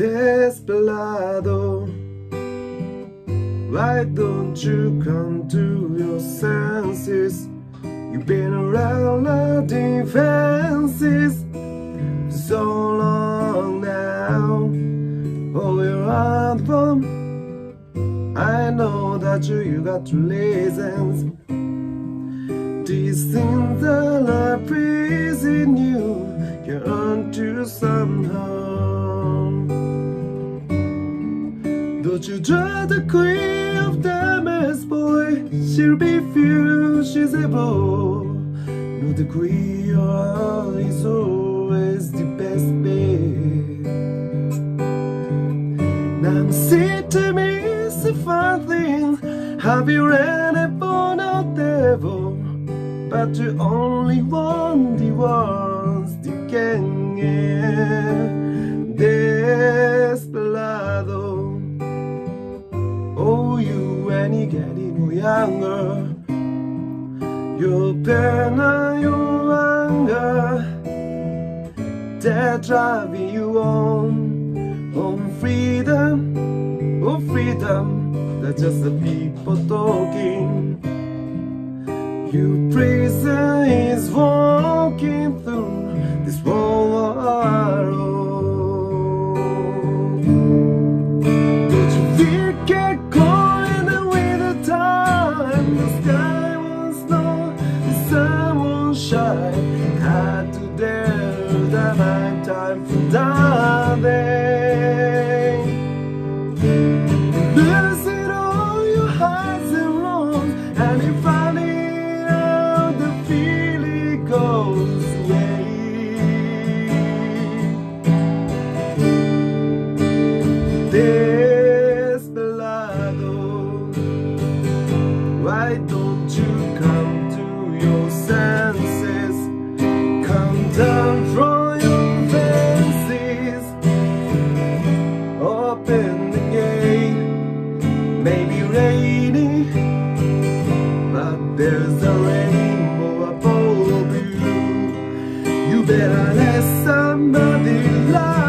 desperado. Why don't you come to your senses? You've been around the defenses so long now. Oh, you're hand from. I know that you, you got to listen. These things that are praising you, you're onto somehow. Don't you draw the queen of diamonds, boy? She'll be few, she's able. No, the queen is always the best babe. Now sick to me, it's a fun thing. Have you read a born out devil? But you only want the ones you can get. Desperado. Getting younger. Your anger. They're driving you on, on freedom, oh freedom. That's just the people talking. You prison won't. Had to dare the night time for diving. Losing all your highs and lows, and you finding out the feeling goes away. Desperado, why don't you come to your may be rainy, but there's a rainbow above you. You better let somebody love.